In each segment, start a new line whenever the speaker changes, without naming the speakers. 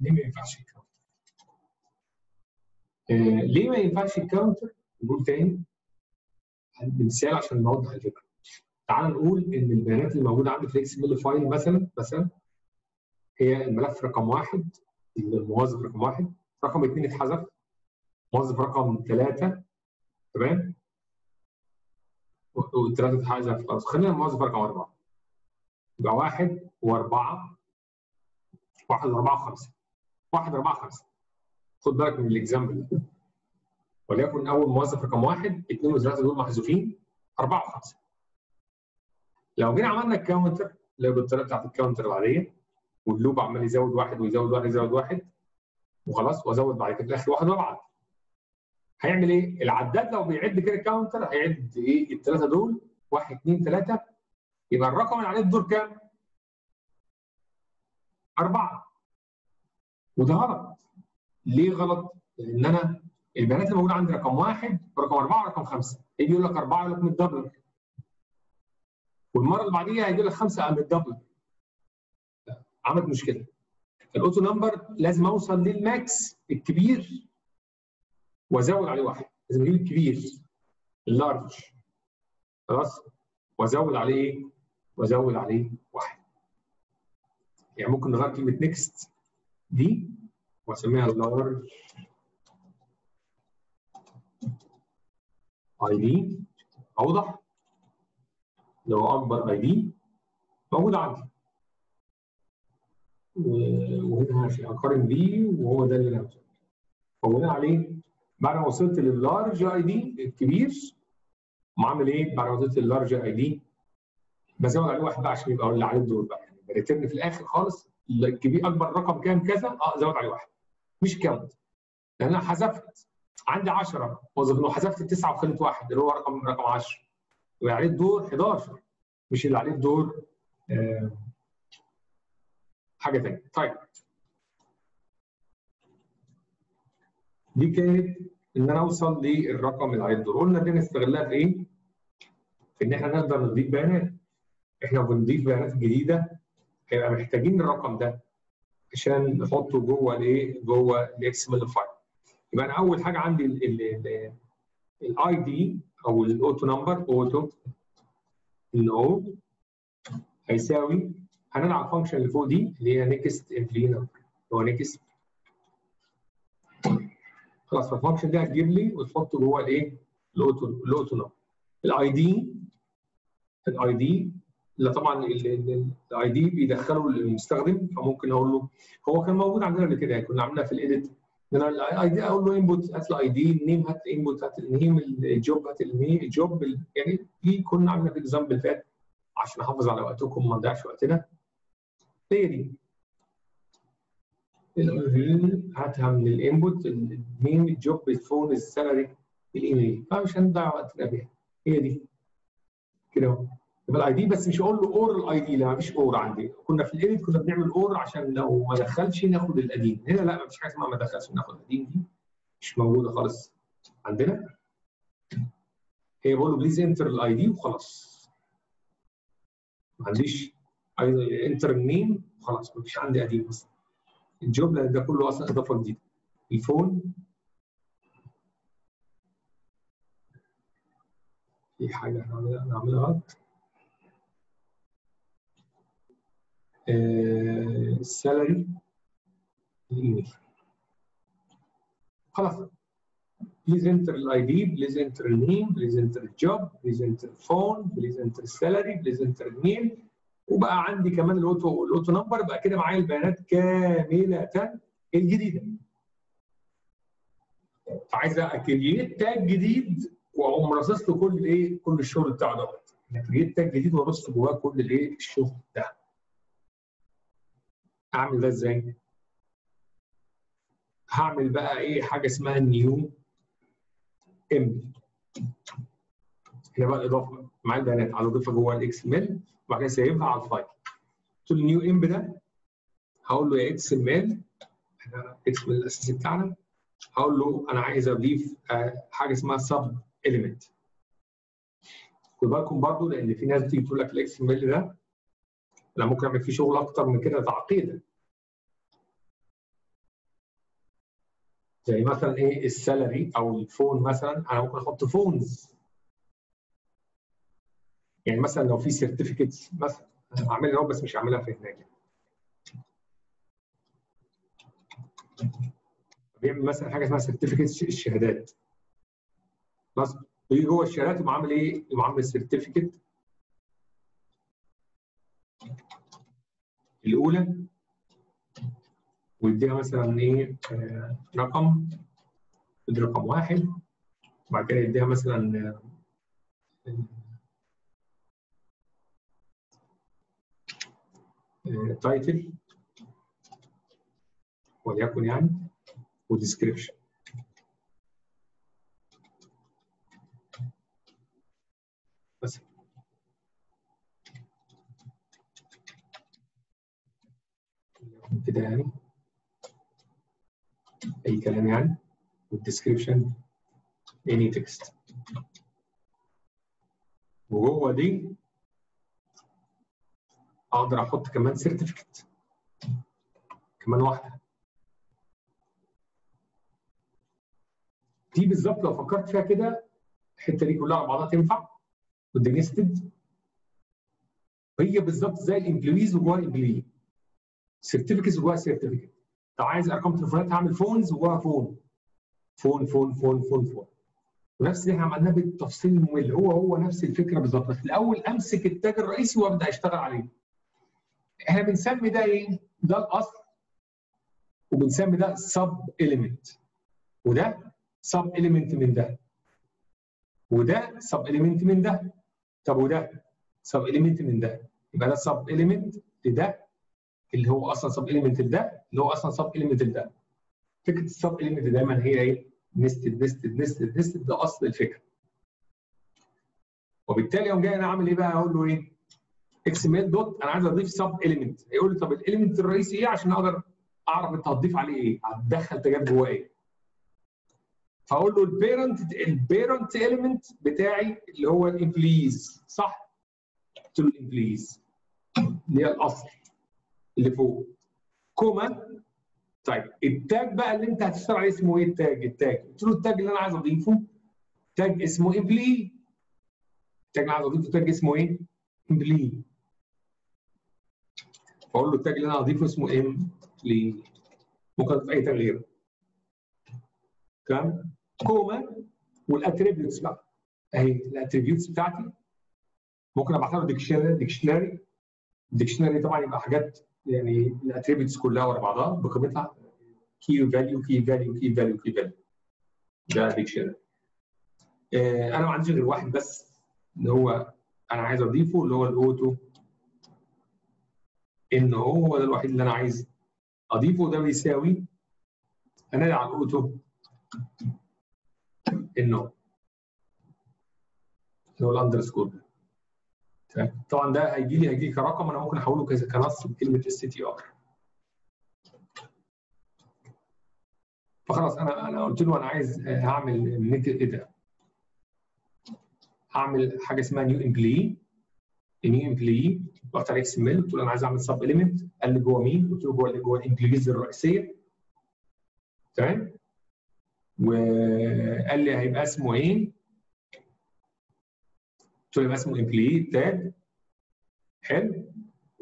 ليه ما ينفعش ال counter؟ آه ليه ما ينفعش ال counter؟ نقول تاني. مثال عشان نوضح الفكرة. تعال نقول إن البيانات اللي موجودة عندي في ال XML file مثلا مثلا هي الملف رقم واحد الموظف رقم واحد. رقم اثنين اتحذف. موظف رقم ثلاثة تمام؟ والثلاثه اتحذف خلاص خلينا الموظف رقم أربعة. يبقى واحد وأربعة واحد واربعه وخمسه واحد أربعة خمسة. خد بالك من ال example وليكن أول موظف رقم واحد اثنين وثلاثة دول محذوفين أربعة وخمسه لو جينا عملنا ال counter اللي هي بالطريقة بتاعت ال counter العادية وال loop عمال يزود واحد ويزود واحد يزود واحد وخلاص وأزود بعد كده في الآخر واحد وأبعد. هيعمل إيه؟ العداد لو بيعد كده ال counter هيعد إيه؟ الثلاثه دول واحد اثنين ثلاثة يبقى الرقم اللي عليه الدور كام؟ أربعة. وده غلط. ليه غلط؟ لأن أنا البيانات اللي موجودة عندي رقم واحد ورقم أربعة ورقم خمسة. يجي يقول لك أربعة يقول لك مت double والمرة اللي بعديها هيجي لك خمسة مت double عملت مشكلة. ال auto number لازم أوصل لل max الكبير وأزود عليه واحد. لازم أجيب الكبير ال large. خلاص؟ وأزود عليه؟ وأزود عليه واحد. يعني ممكن نغير كلمة next دي وأسميها large ID أوضح. لو أكبر ID موجود عندي. وهنا اقارن بيه وهو ده اللي أنا وبناء عليه. بعد ما وصلت لل large ID الكبير معامل إيه؟ بعد ما وصلت لل large ID بزود عليه واحد بقى عشان يبقى اللي عليه الدور بقى. ب return في الآخر خالص الكبير أكبر رقم كام كذا آه زود عليه واحد. مش count لأن أنا حذفت عندي 10 موظفين وحذفت التسعه وخليت واحد اللي هو رقم رقم 10 يبقى عليه الدور 11 مش اللي عليه الدور حاجة ثانية طيب. دي كانت إن أنا أوصل للرقم اللي عليه الدور. قلنا دي نستغلها في إيه؟ في إن إحنا نقدر نضيف بيانات. إحنا بنضيف بيانات جديدة هيبقى محتاجين الرقم ده عشان نحطه جوه الايه؟ جوه ال XML file. يبقى أنا أول حاجة عندي ال ID أو ال auto number auto الاو هيساوي هنلعب ال function اللي فوق دي اللي هي next employee number هو next خلاص فال function دي هتجيب لي وتحطه جوه الايه؟ ال auto ال auto number ال ID ال ID لا طبعا ال ID بيدخله للمستخدم فممكن أقول له هو كان موجود عندنا قبل كده كنا عاملينها في ال edit ان ال ID أقول له input هات ال ID ال name هات ال input هات ال name ال job هات ال job يعني دي كنا عاملينها في ال example اللي فات عشان أحافظ على وقتكم ما نضيعش وقتنا. هي دي هاتها من الانبوت النيم الجوب الفون السالري الإيميل. فمش هنضيع وقتنا بيها. هي دي. كده أهو. يبقى ال ID بس مش هقول له or ال ID لا فيش or عندي. كنا في ال edit كنا بنعمل or عشان لو ما دخلش ناخد القديم. هنا لا فيش حاجة اسمها ما دخلش ناخد القديم دي. مش موجودة خالص عندنا. هي بقول له please enter ال ID وخلاص. ما عنديش enter ال name وخلاص ما فيش عندي قديم أصلا. ال job ده كله أصلا إضافة جديدة. ال phone في حاجة هنعملها؟ نعملها غلط؟ ال salary الايميل خلاص. please enter ال ID please enter ال name please enter ال job please enter ال phone please enter ال salary please enter ال mail وبقى عندي كمان ال auto ال auto number بقى كده معايا البيانات كاملة الجديدة. فعايز ا create tag جديد وأقوم راصص له كل الايه كل الشغل بتاعه دوت. ا create tag جديد وارص جواه كل الايه الشغل ده. اعمل ده إزاي؟ هعمل بقى إيه؟ حاجة اسمها new emp هنا بقى الإضافة مع البيانات على اضيفها جوه ال XML وبعد كده على ال file. قلت له new emp ده هقول له يا XML XML الأساسي بتاعنا هقول له أنا عايز أضيف حاجة اسمها sub element خد بالكم برضه لأن في ناس بتيجي تقول لك ال XML ده أنا ممكن اعمل فيه شغل أكتر من كده تعقيدا زي مثلا إيه ال salary أو ال phone مثلا أنا ممكن أحط phones. يعني مثلا لو في certificates مثلا هعملها أهو بس مش هعملها في هناك. بيعمل مثلا حاجة اسمها certificates الشهادات. خلاص يجي جوه الشهادات يقوم عامل إيه؟ يقوم عامل ال certificate الأولى. ويديها مثلا إيه آه، رقم. يدي رقم واحد. وبعد كده يديها مثلا title وليكن يعني و description بس كده يعني أي كلام يعني؟ وال description any text وجوه دي أقدر أحط كمان certificate كمان واحدة. دي بالظبط لو فكرت فيها كده الحتة دي كلها على بعضها تنفع؟ وال nested هي بالظبط زي ال employees وجوه ال employee certificates وجوه certificate لو عايز أرقام تليفونات هعمل phones وجوه phone phone phone phone phone phone ونفس اللي إحنا عملناه بالتفصيل الممل. هو هو نفس الفكرة بالظبط. بس الأول أمسك ال tag الرئيسي وأبدأ أشتغل عليه. إحنا بنسمي ده إيه؟ ده الأصل. وبنسمي ده sub element وده sub element من ده. وده sub element من ده. طب وده sub element من ده. يبقى ده sub element لده. اللي هو أصلا sub element لده اللي هو أصلا sub element لده فكرة ال sub element دايما هي إيه؟ nested nested nested nested ده أصل الفكرة وبالتالي يوم جاي أنا أعمل إيه بقى؟ أقول له إيه؟ XML دوت أنا عايز أضيف sub element يقول لي طب ال element الرئيسي إيه عشان أقدر أعرف أنت هتضيف عليه إيه؟ هتدخل تجارب جواه إيه؟ فأقول له ال parent ال parent element بتاعي اللي هو ال employees صح؟ قلت له ال employees اللي هي الأصل اللي فوق. comma. طيب ال tag بقى اللي انت هتشتغل عليه اسمه إيه؟ ال tag؟ ال tag. قلت له ال tag اللي أنا عايز اضيفه. tag اسمه employee ال tag اللي عايز اضيفه tag اسمه إيه؟ employee فاقول له ال tag اللي أنا هضيفه اسمه employee ممكن أضيف أي غيره. تمام؟ comma وال attributes بقى. أهي ال attributes بتاعتي. ممكن أبعتها له dictionary dictionary طبعا يبقى حاجات يعني ال attributes كلها ورا بعضها بقيمتها key value key value key value key value ده dictionary آه أنا ما عنديش غير واحد بس اللي هو أنا عايز أضيفه اللي هو ال auto. NO ده الوحيد اللي أنا عايز أضيفه ده بيساوي انادي على ال auto. NO اللي هو ال underscore طبعا ده هيجي لي هيجي لي كرقم أنا ممكن أحوله كنص بكلمه str فخلاص أنا أنا قلت له أنا عايز هعمل نت إيه ده هعمل حاجة اسمها new employee new employee رحت على XML قلت له أنا عايز أعمل sub element قال لي جوه مين؟ قلت له جوه جوه ال employees الرئيسية. تمام؟ وقال لي هيبقى اسمه إيه؟ قلت له يبقى اسمه employee tag حلو.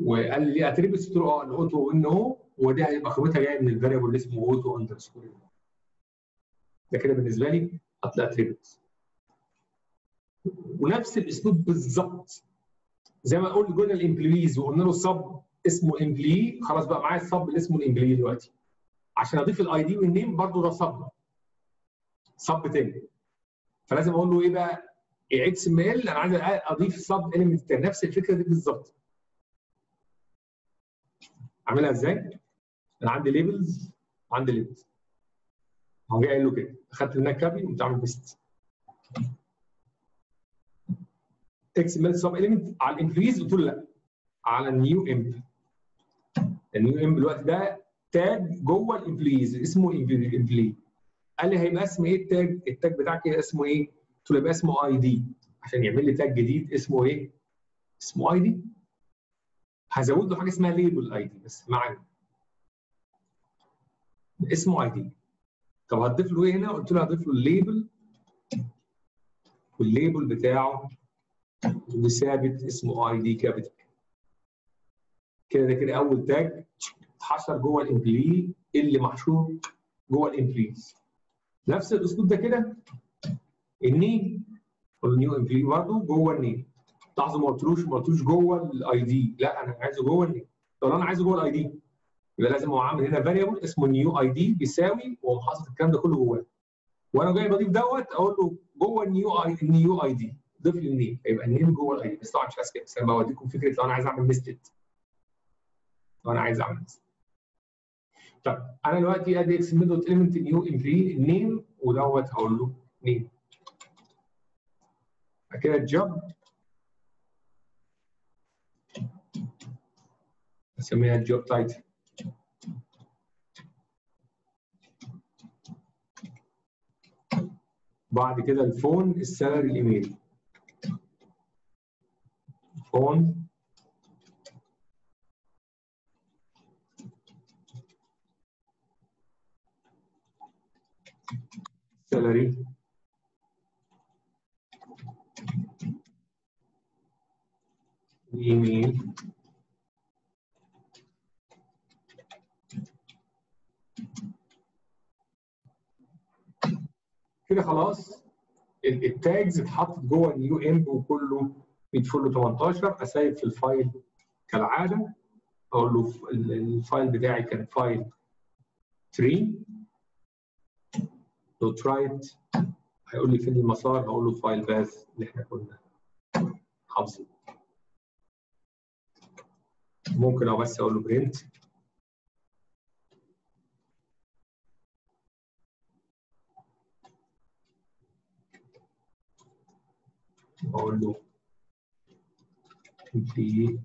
وقال لي attributes قلت له آه ال auto NO ودي هيبقى قيمتها جاية من ال variable اللي اسمه auto underscore ده كده بالنسبة لي هطلع attributes ونفس الأسلوب بالظبط. زي ما قلنا قلنا ال employees وقلنا له ال sub اسمه employee خلاص بقى معايا ال sub اللي اسمه ال employee دلوقتي. عشان أضيف ال ID وال name برضه ده sub sub تاني. فلازم أقول له إيه بقى؟ XM أنا عايز أضيف sub element نفس الفكرة دي بالظبط. أعملها إزاي؟ أنا عندي labels وعندي labels هو جاي قايل له كده. أخدت منها copy وقمت عامل paste XML sub element على ال employees قلت له لا. على ال new emp ال new emp الوقت ده tag جوه ال employees اسمه employee قال لي هيبقى اسمه إيه؟ ال tag؟ ال tag بتاعك اسمه إيه؟ قلت له يبقى اسمه ID عشان يعمل لي tag جديد. اسمه إيه؟ اسمه ID هزود له حاجة اسمها label ID بس معانا. اسمه ID طب هتضيف له إيه هنا؟ قلت له هضيف له ال label وال label بتاعه بثابت اسمه ID capital كده ده كده أول tag اتحشر جوه ال employee اللي محشور جوه ال employees نفس الأسلوب ده كده؟ ال name وال new employee برضه جوه ال name لاحظوا ما قلتلوش ما قلتلوش جوه ال ID لا أنا عايزه جوه ال name طب أنا عايزه جوه ال ID يبقى لازم هو عامل هنا variable اسمه new ID بيساوي وهو حاطط الكلام ده كله جواه. وأنا جاي بضيف dot أقول له جوه ال new I ال new ID ضيف لي ال name يبقى ال name جوه ال ID بس طبعا مش عايز كده. بس أنا بوديكم فكرة لو أنا عايز أعمل nested لو أنا عايز أعمل nested طب أنا دلوقتي ادي X dot element new employee ال name و dot هقول له name بعد كده ال job اسميها ال job title بعد كده ال phone ال salary ال email. phone. كده خلاص. ال tags اتحطت جوه ال new emp وكله بيدخل له 18 اسيب في ال file كالعادة. أقول له ال file بتاعي كان file 3 dot write هيقول لي فين المسار؟ هقول له file path اللي إحنا كنا حافظينه. ممكن أو بس أقول له print أقول له. في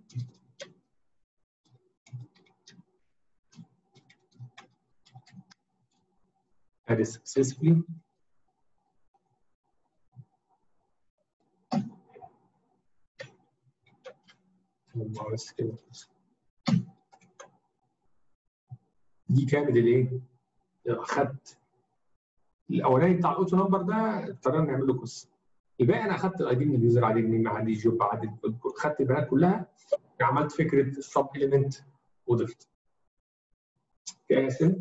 added successfully. دي كانت الايه؟ اخدت الأولاني بتاع ال auto number ده اضطرينا نعمل له قصة. يبقى أنا أخدت ال ID من ال user عادي من عندي job عادي خدت البيانات كلها عملت فكرة ال sub element وضفت كاسم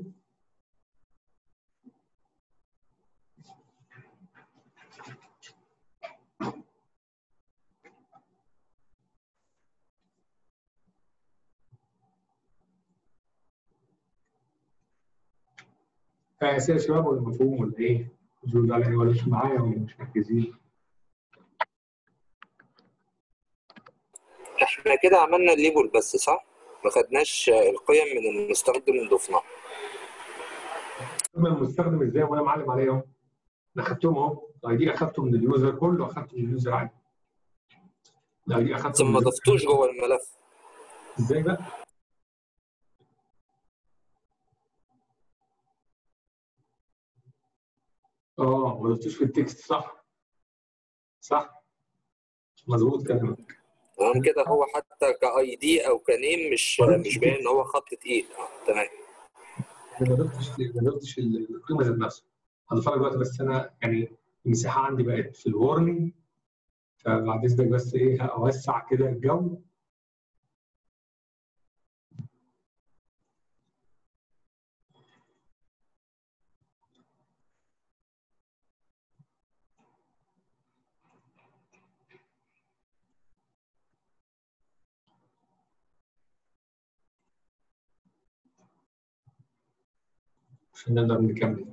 فأسئلة شباب ولا مفهوم ولا إيه؟ good على ولا مش معايا ولا مش مركزين؟
إحنا كده عملنا ال label بس صح؟ ما خدناش القيم من المستخدم اللي ضفناه.
ثم المستخدم إزاي وأنا معلم عليه اهو؟ أنا اخدتهم اهو. ال ID اخدته من ال user كله اخدته من ال user عادي. ال ID اخدته
ثم ما ضفتوش جوه الملف.
إزاي بقى؟ آه ما ضفتوش في ال text صح؟ صح؟ مظبوط كلامك.
تمام كده هو حتى ك ID أو ك name مش مش باين إن هو خط تقيل. آه تمام.
ما ضفتش ما ضفتش القيمة ذات نفسها. هضيفها دلوقتي بس أنا يعني المساحة عندي بقت في ال warning فبعد إذنك بس إيه اوسع كده الجو. عشان نقدر نكمل